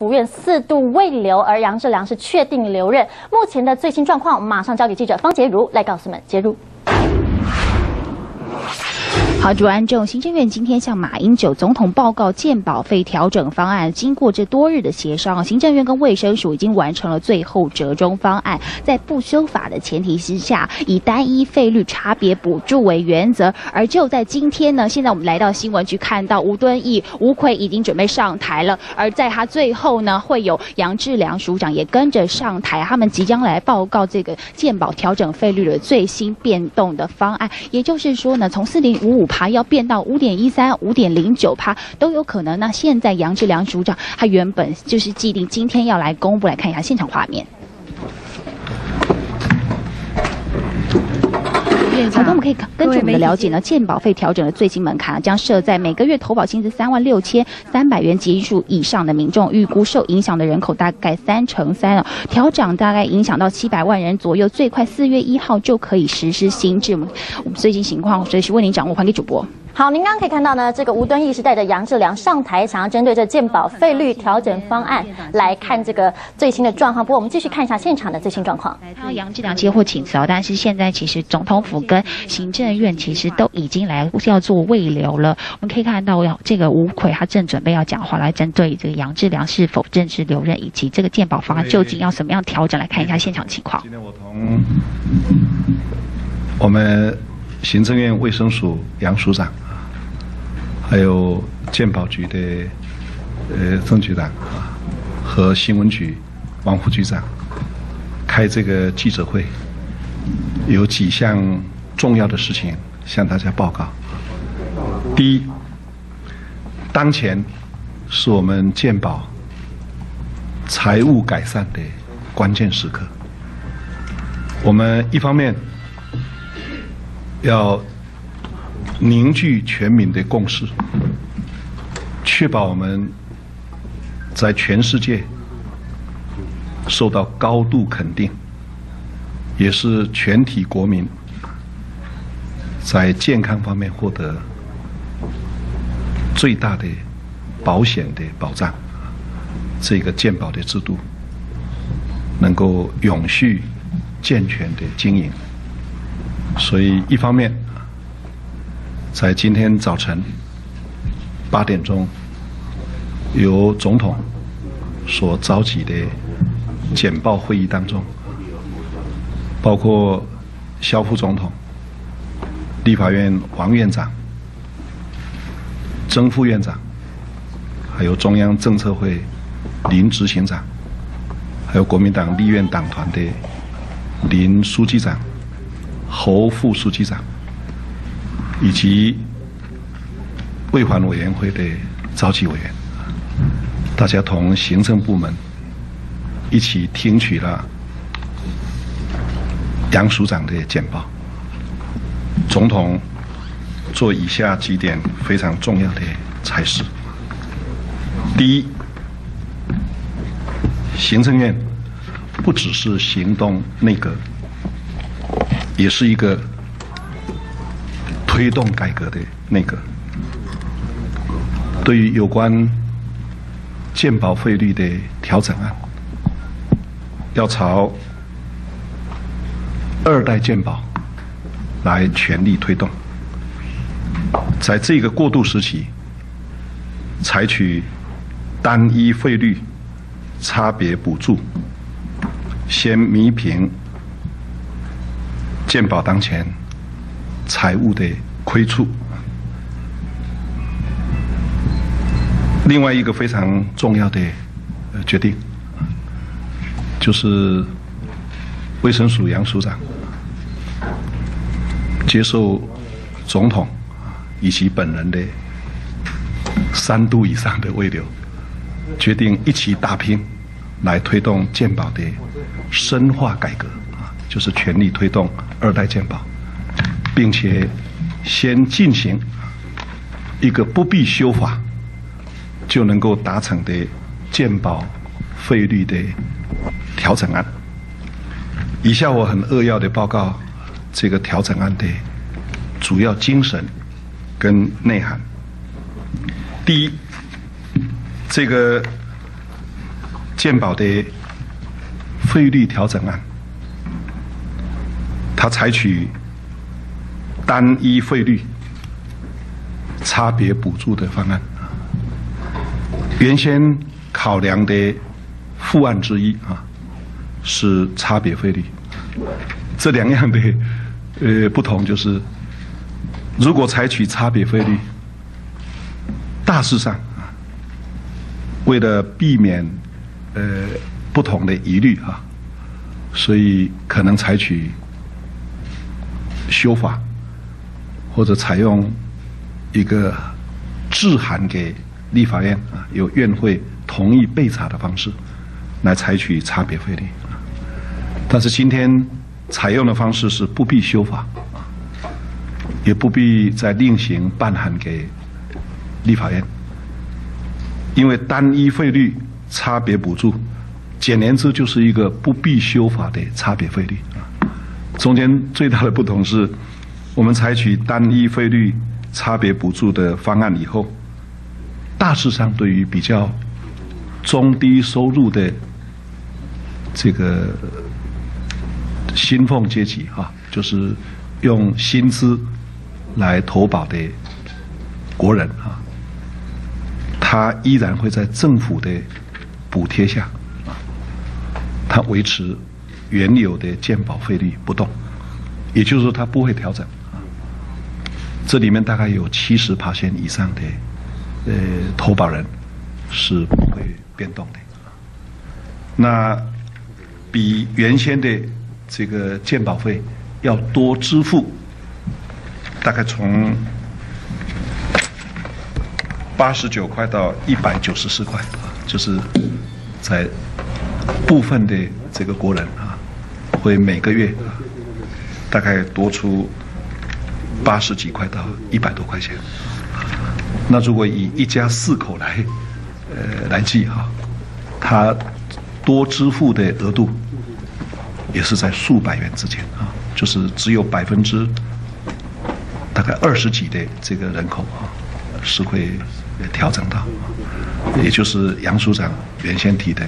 不愿四度未留，而杨志良是确定留任。目前的最新状况，马上交给记者方杰如来告诉我们。杰如。好，主安政行政院今天向马英九总统报告健保费调整方案。经过这多日的协商，行政院跟卫生署已经完成了最后折中方案，在不修法的前提之下，以单一费率差别补助为原则。而就在今天呢，现在我们来到新闻局，看到吴敦义、吴奎已经准备上台了。而在他最后呢，会有杨志良署长也跟着上台，他们即将来报告这个健保调整费率的最新变动的方案。也就是说呢，从四零五五。爬要变到五点一三、五点零九趴都有可能。那现在杨志良组长他原本就是既定今天要来公布，来看一下现场画面。好，的我们可以根据我们的了解呢，健保费调整的最新门槛将设在每个月投保薪资三万六千三百元基数以上的民众，预估受影响的人口大概三成三哦，调整大概影响到七百万人左右，最快四月一号就可以实施新制。我们最新情况随时为您掌握，还给主播。好，您刚刚可以看到呢，这个吴敦义是带着杨志良上台，想要针对这健保费率调整方案来看这个最新的状况。不过我们继续看一下现场的最新状况。他杨志良接获请辞哦，但是现在其实总统府跟行政院其实都已经来要做未留了。我们可以看到，要这个吴奎他正准备要讲话，来针对这个杨志良是否正式留任，以及这个健保方案究竟要什么样调整，来看一下现场情况。今天我同我们。行政院卫生署杨署长，还有健保局的呃郑局长啊，和新闻局王副局长开这个记者会，有几项重要的事情向大家报告。第一，当前是我们健保财务改善的关键时刻，我们一方面。要凝聚全民的共识，确保我们在全世界受到高度肯定，也是全体国民在健康方面获得最大的保险的保障。这个健保的制度能够永续健全的经营。所以，一方面，在今天早晨八点钟，由总统所召集的简报会议当中，包括肖副总统、立法院王院长、曾副院长，还有中央政策会林执行长，还有国民党立院党团的林书记长。侯副书记长以及卫环委员会的召集委员，大家同行政部门一起听取了杨署长的简报。总统做以下几点非常重要的差事：第一，行政院不只是行动内阁。也是一个推动改革的那个，对于有关健保费率的调整案，要朝二代健保来全力推动，在这个过渡时期，采取单一费率差别补助，先弥平。健保当前财务的亏处，另外一个非常重要的决定，就是卫生署杨署长接受总统以及本人的三度以上的慰留，决定一起打拼，来推动健保的深化改革。就是全力推动二代健保，并且先进行一个不必修法就能够达成的鉴保费率的调整案。以下我很扼要的报告这个调整案的主要精神跟内涵。第一，这个鉴保的费率调整案，它采取单一费率差别补助的方案。原先考量的副案之一啊，是差别费率。这两样的呃不同就是，如果采取差别费率，大致上啊，为了避免呃不同的疑虑啊，所以可能采取修法，或者采用一个致函给。立法院啊，由院会同意备查的方式来采取差别费率，但是今天采用的方式是不必修法，也不必再另行办函给立法院，因为单一费率差别补助，简言之就是一个不必修法的差别费率。中间最大的不同是，我们采取单一费率差别补助的方案以后。大致上，对于比较中低收入的这个薪俸阶级哈，就是用薪资来投保的国人啊，他依然会在政府的补贴下啊，他维持原有的健保费率不动，也就是说，他不会调整。这里面大概有七十趴线以上的。呃，投保人是不会变动的。那比原先的这个鉴保费要多支付，大概从八十九块到一百九十四块，就是在部分的这个国人啊，会每个月大概多出八十几块到一百多块钱。那如果以一家四口来，呃来计哈，他多支付的额度也是在数百元之间啊，就是只有百分之大概二十几的这个人口啊是会调整到，也就是杨署长原先提的，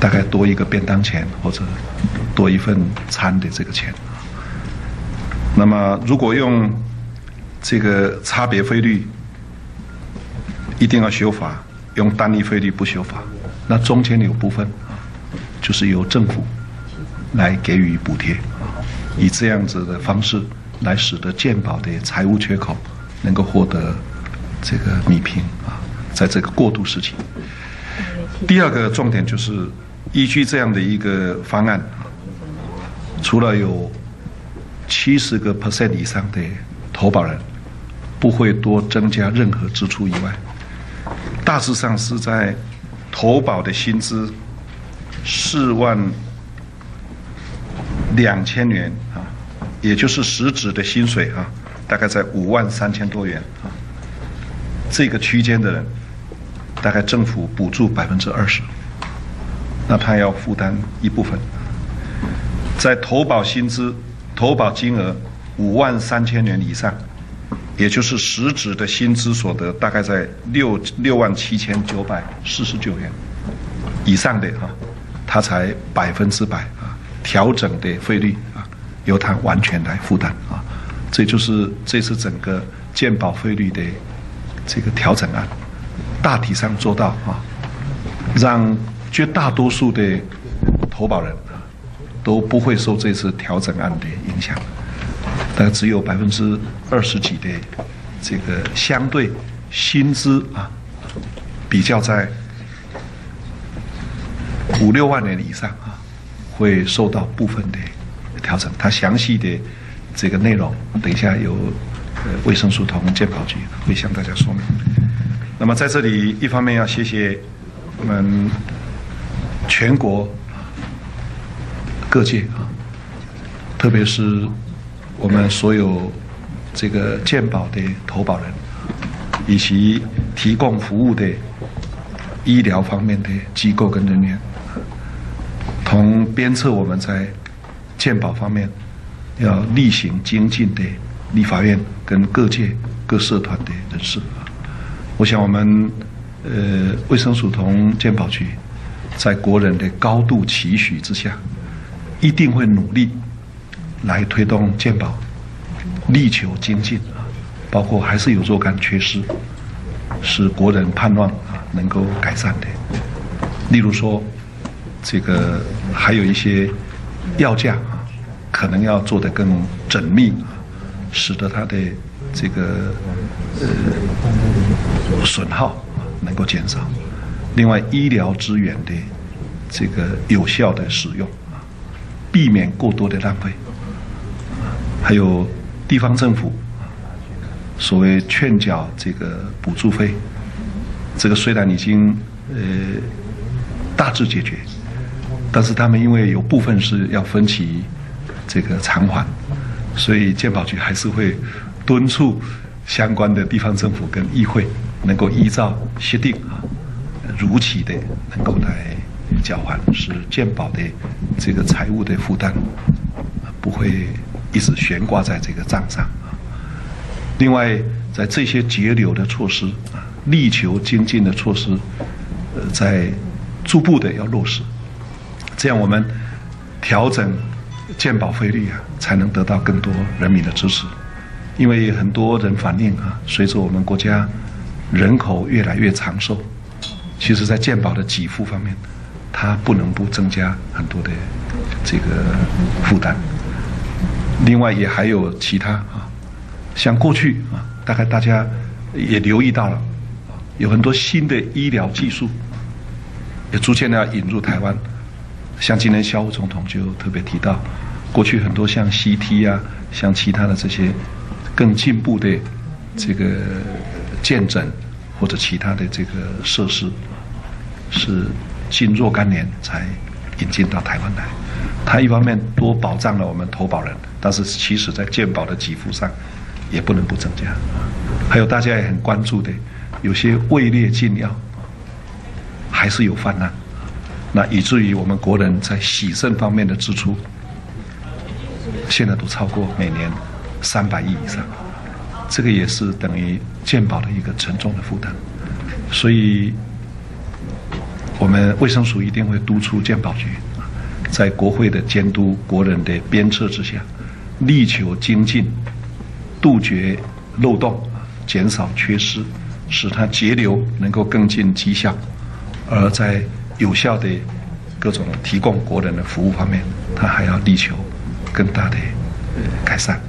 大概多一个便当钱或者多一份餐的这个钱。那么如果用这个差别费率。一定要修法，用单一费率不修法，那中间有部分啊，就是由政府来给予补贴，以这样子的方式来使得健保的财务缺口能够获得这个弥平啊，在这个过渡时期。第二个重点就是依据这样的一个方案，除了有七十个 percent 以上的投保人不会多增加任何支出以外。大致上是在投保的薪资四万两千元啊，也就是实质的薪水啊，大概在五万三千多元啊，这个区间的人，大概政府补助百分之二十，那他要负担一部分，在投保薪资、投保金额五万三千元以上。也就是实质的薪资所得大概在六六万七千九百四十九元以上的哈，他才百分之百啊调整的费率啊由他完全来负担啊，这就是这次整个健保费率的这个调整案，大体上做到啊，让绝大多数的投保人都不会受这次调整案的影响。但只有百分之二十几的这个相对薪资啊，比较在五六万元以上啊，会受到部分的调整。它详细的这个内容，等一下由呃卫生署同健保局会向大家说明。那么在这里，一方面要谢谢我们全国各界啊，特别是。我们所有这个健保的投保人，以及提供服务的医疗方面的机构跟人员，同鞭策我们在健保方面要例行精进的立法院跟各界各社团的人士，我想我们呃卫生署同健保局在国人的高度期许之下，一定会努力来推动健保，力求精进啊，包括还是有若干缺失，是国人盼望啊能够改善的。例如说，这个还有一些药价啊，可能要做得更缜密啊，使得它的这个呃损耗能够减少。另外，医疗资源的这个有效的使用，避免过多的浪费。还有地方政府所谓劝缴这个补助费，这个虽然已经呃大致解决，但是他们因为有部分是要分期这个偿还，所以健保局还是会敦促相关的地方政府跟议会能够依照协定啊。如期的能够来缴还，使健保的这个财务的负担不会一直悬挂在这个账上。另外，在这些节流的措施啊，力求精进的措施，呃，在逐步的要落实，这样我们调整健保费率啊，才能得到更多人民的支持。因为很多人反映啊，随着我们国家人口越来越长寿。其实，在健保的给付方面，它不能不增加很多的这个负担。另外，也还有其他啊，像过去啊，大概大家也留意到了，有很多新的医疗技术也逐渐的要引入台湾。像今年肖总统就特别提到，过去很多像 CT 啊，像其他的这些更进步的这个见诊或者其他的这个设施。是近若干年才引进到台湾来，它一方面多保障了我们投保人，但是其实在健保的给付上也不能不增加。还有大家也很关注的，有些位列禁药还是有泛滥，那以至于我们国人在洗肾方面的支出，现在都超过每年三百亿以上，这个也是等于健保的一个沉重的负担，所以。我们卫生署一定会督促健保局，在国会的监督、国人的鞭策之下，力求精进，杜绝漏洞，减少缺失，使它节流能够更进绩效。而在有效的各种提供国人的服务方面，它还要力求更大的改善、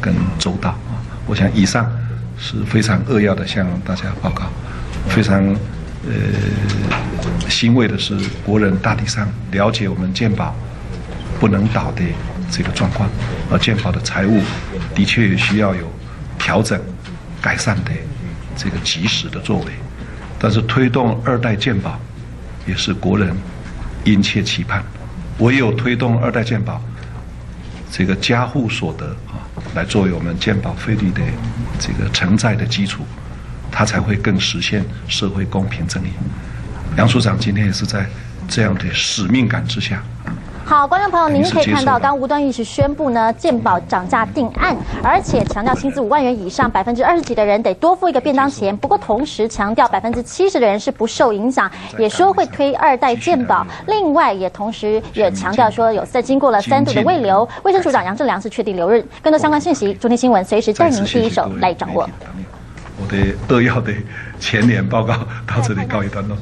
更周到。我想以上是非常扼要的向大家报告，非常。呃，欣慰的是，国人大体上了解我们健保不能倒的这个状况，而健保的财务的确也需要有调整、改善的这个及时的作为。但是推动二代健保也是国人殷切期盼，唯有推动二代健保，这个家户所得啊，来作为我们健保费率的这个承载的基础。他才会更实现社会公平正义。杨处长今天也是在这样的使命感之下。好，观众朋友，您可以看到，刚吴端义是宣布呢，健保涨价定案，而且强调薪资五万元以上，百分之二十几的人得多付一个便当钱。不过同时强调，百分之七十的人是不受影响，也说会推二代健保。另外也同时也强调说，有在经过了三度的未留，卫生署长杨正良是确定留任。更多相关讯息，中天新闻随时带您第一手来掌握。的扼要的前年报告到这里告一段落。